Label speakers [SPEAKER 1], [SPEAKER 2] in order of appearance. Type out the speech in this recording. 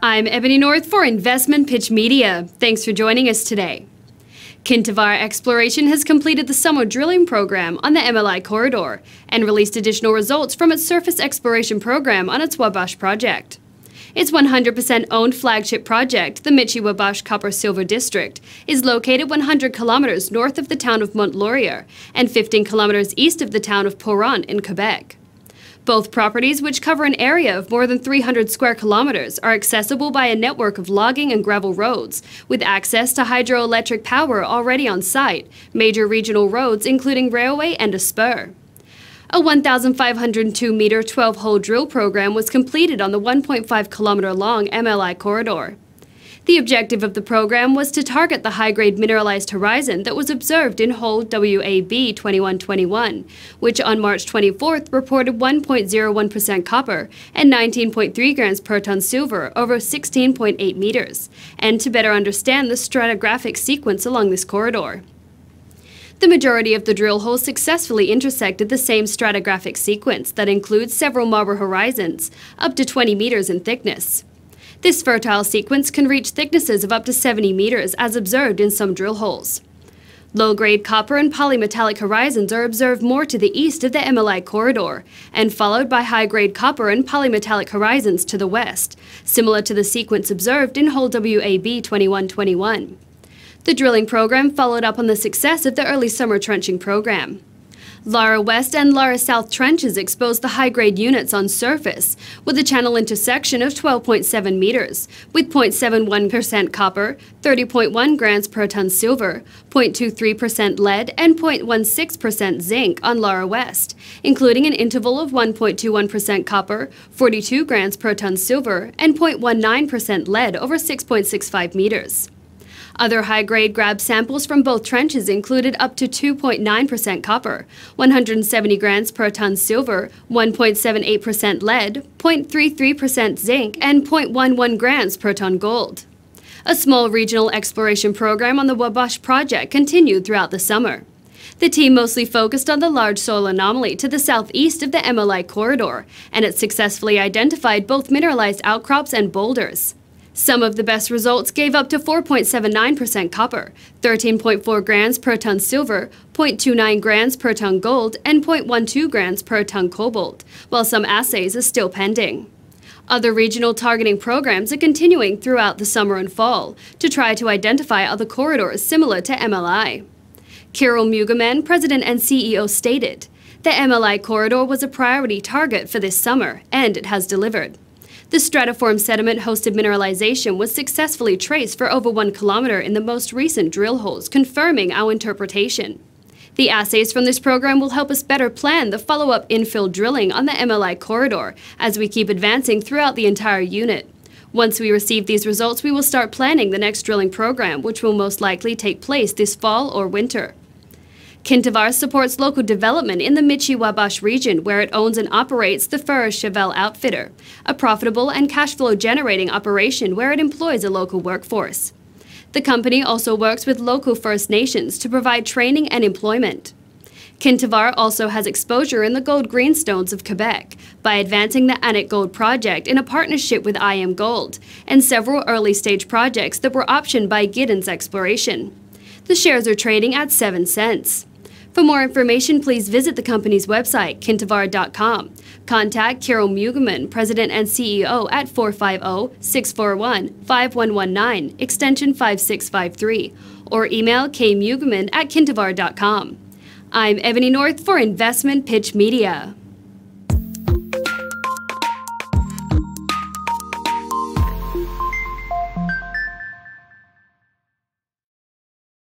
[SPEAKER 1] I'm Ebony North for Investment Pitch Media. Thanks for joining us today. Kintavar Exploration has completed the summer drilling program on the MLI corridor and released additional results from its surface exploration program on its Wabash project. Its 100% owned flagship project, the Mitchi Wabash Copper Silver District, is located 100 kilometers north of the town of Mont Laurier and 15 kilometers east of the town of Parent in Quebec. Both properties, which cover an area of more than 300 square kilometers, are accessible by a network of logging and gravel roads, with access to hydroelectric power already on site, major regional roads including railway and a spur. A 1,502 meter 12 hole drill program was completed on the 1.5 kilometer long MLI corridor. The objective of the program was to target the high-grade mineralized horizon that was observed in hole WAB 2121, which on March 24th reported 1.01% copper and 19.3 grams per ton silver over 16.8 meters, and to better understand the stratigraphic sequence along this corridor. The majority of the drill holes successfully intersected the same stratigraphic sequence that includes several marble horizons, up to 20 meters in thickness. This fertile sequence can reach thicknesses of up to 70 meters as observed in some drill holes. Low-grade copper and polymetallic horizons are observed more to the east of the MLI corridor, and followed by high-grade copper and polymetallic horizons to the west, similar to the sequence observed in hole WAB 2121. The drilling program followed up on the success of the early summer trenching program. Lara West and Lara South trenches exposed the high-grade units on surface, with a channel intersection of 12.7 meters, with 0.71% copper, 30.1 grams per ton silver, 0.23% lead, and 0.16% zinc on Lara West, including an interval of 1.21% copper, 42 grams per ton silver, and 0.19% lead over 6.65 meters. Other high-grade grab samples from both trenches included up to 2.9% copper, 170 grams per ton silver, 1.78% lead, 0.33% zinc, and 0.11 grams per ton gold. A small regional exploration program on the Wabash project continued throughout the summer. The team mostly focused on the large soil anomaly to the southeast of the MLI corridor, and it successfully identified both mineralized outcrops and boulders. Some of the best results gave up to 4.79% copper, 13.4 grams per ton silver, 0.29 grams per ton gold, and 0.12 grams per ton cobalt, while some assays are still pending. Other regional targeting programs are continuing throughout the summer and fall to try to identify other corridors similar to MLI. Kirill Mugaman, president and CEO, stated, The MLI corridor was a priority target for this summer, and it has delivered. The stratiform sediment hosted mineralization was successfully traced for over one kilometer in the most recent drill holes, confirming our interpretation. The assays from this program will help us better plan the follow-up infill drilling on the MLI corridor as we keep advancing throughout the entire unit. Once we receive these results, we will start planning the next drilling program, which will most likely take place this fall or winter. Kintavar supports local development in the Mitchi Wabash region where it owns and operates the Fer à Cheval Outfitter, a profitable and cash flow generating operation where it employs a local workforce. The company also works with local First Nations to provide training and employment. Kintavar also has exposure in the gold greenstones of Quebec by advancing the Anik Gold project in a partnership with IAMGOLD and several early stage projects that were optioned by Gitennes Exploration. The shares are trading at 7 cents. For more information, please visit the company's website, kintavar.com. Contact Carol Mugaman, President and CEO, at 450-641-5119, extension 5653, or email kmugaman at kintavar.com. I'm Ebony North for Investment Pitch Media.